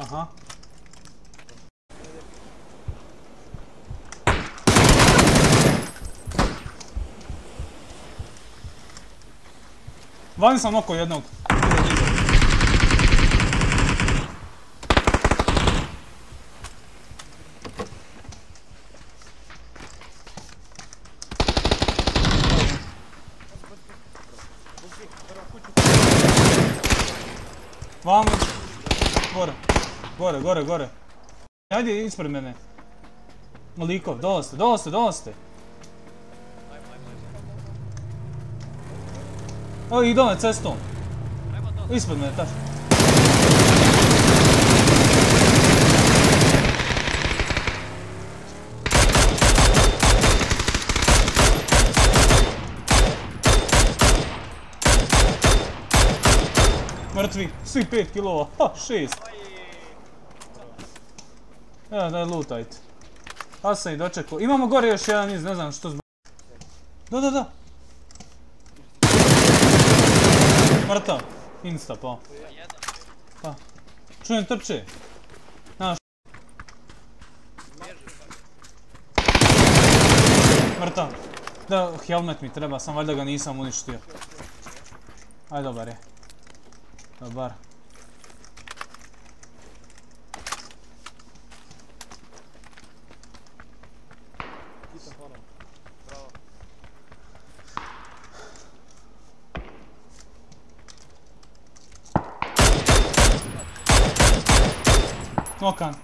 Aha. Vani sam oko jednog. Vamo. Gore. Gore, gore, gore. Ajde ispred mene. Malikov, dolazite, dolazite, dolazite. Evo ih dole cestom. Ispred mene, taš. Mrtvi, svi 5 kilova, ha, 6. Evo, daj lutajte. Pa sam i dočekao. Imamo gore još jedan iz, ne znam što zbog... Da, da, da. Mrtav. Insta, pa. Pa. Čujem trče. Znaš. Mrtav. Da, helmet mi treba, sam valjda ga nisam uništio. Aj, dobar je. Dobar. Христофором. Браво. Нокан.